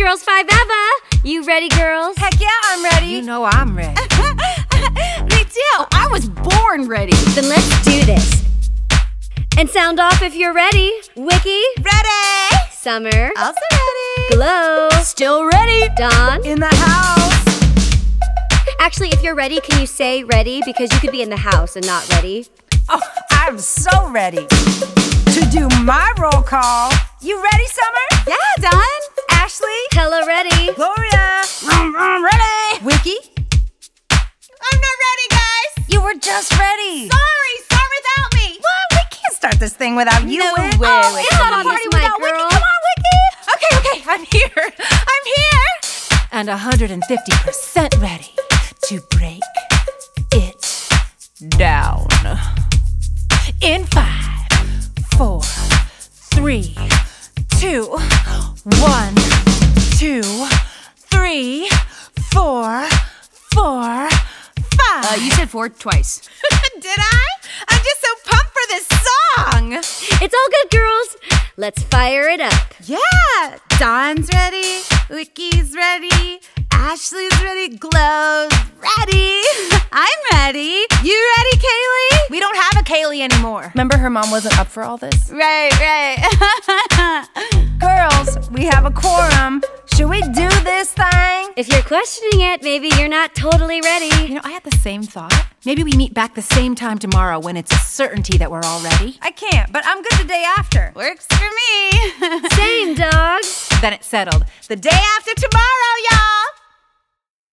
Girls5eva. You ready, girls? Heck yeah, I'm ready. You know I'm ready. Me too. I was born ready. Then let's do this. And sound off if you're ready. Wickie, Ready. Summer, Also ready. Glow, Still ready. Dawn. In the house. Actually, if you're ready, can you say ready? Because you could be in the house and not ready. Oh, I'm so ready to do my roll call. You ready, just ready. Sorry, start without me. Well, we can't start this thing without you. No Wickie. way, Oh, it's not a on, party without Wickie. girl. Come on, Wickie. Okay, okay, I'm here. I'm here. And 150% ready to break it down. In five, four, three, two, one, Uh, you said four twice. Did I? I'm just so pumped for this song. It's all good, girls. Let's fire it up. Yeah, Dawn's ready, Wickie's ready, Ashley's ready, Glow's ready. I'm ready. You ready, Kaylee? we don't have a Kaylee anymore. Remember her mom wasn't up for all this? Right, right. Girls, we have a quorum. Should we do this thing? If you're questioning it, maybe you're not totally ready. You know, I had the same thought. Maybe we meet back the same time tomorrow when it's a certainty that we're all ready. I can't, but I'm good the day after. Works for me. Same, dog. Then it's settled. the day after tomorrow, y'all.